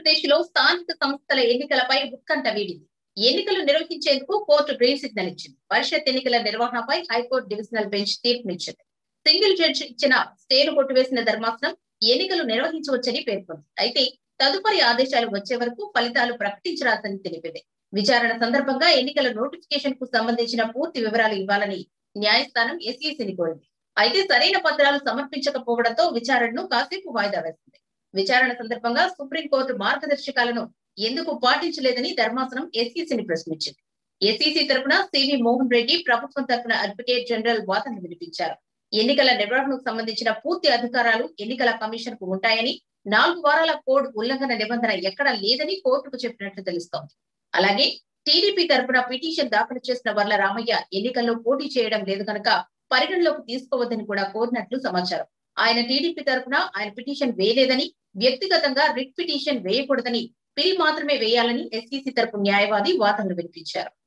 ఆంధ్రప్రదేశ్లో స్థానిక సంస్థల ఎన్నికలపై ఉత్కంఠ వీడింది. ఎన్నికలు నిర్వహించేందుకు కోర్టు గ్రీన్ సిగ్నల్ ఇచ్చింది. పరిషత్ ఎన్నికల నిర్వహణపై హైకోర్టు డివిజనల్ బెంచ్ తీర్పునిచ్చింది. సింగిల్ జడ్జి ఇచ్చిన స్టేను కొట్టివేసిన ధర్మాసనం ఎన్నికలు నిర్వహించవచ్చని పేర్కొంది. అయితే తదుపరి ఆదేశాలు వచ్చే వరకు ఫలితాలు ప్రకటించరాదని తెలిపింది. విచారణ సందర్భంగా ఎన్నికల నోటిఫికేషన్కు సంబంధించిన పూర్తి వివరాలు ఇవ్వాలని న్యాయస్థానం ఎస్ఈసిని కోరింది. అయితే సరైన పత్రాలు సమర్పించకపోవడంతో విచారణను కాసేపు వాయిదా వేసింది. విచారణ సందర్భంగా సుప్రీంకోర్టు మార్గదర్శకాలను ఎందుకు పాటించలేదని ధర్మాసనం ఎస్ఈసిని ప్రశ్నించింది. ఎస్ఈసి తరపున సివి మోహన్ రెడ్డి ప్రభుత్వం తరఫున అడ్వకేట్ జనరల్ వాదనలు వినిపించారు. ఎన్నికల నిర్వహణకు సంబంధించిన పూర్తి అధికారాలు ఎన్నికల కమిషన్కు ఉంటాయని నాలుగు వారాల కోడ్ ఉల్లంఘన నిబంధన ఎక్కడా లేదని కోర్టుకు చెప్పినట్లు తెలుస్తోంది. అలాగే టీడీపీ తరఫున పిటిషన్ దాఖలు చేసిన వర్ల రామయ్య ఎన్నికల్లో పోటీ చేయడం లేదు కనుక పరిగణలోకి తీసుకోవద్దని కూడా కోరినట్లు సమాచారం. ఆయన టీడీపీ తరఫున ఆయన పిటిషన్ వేయలేదని వ్యక్తిగతంగా రిట్ పిటిషన్ వేయకూడదని పిల్ మాత్రమే వేయాలని ఎస్ఈసి తరపు న్యాయవాది వాదనలు వినిపించారు.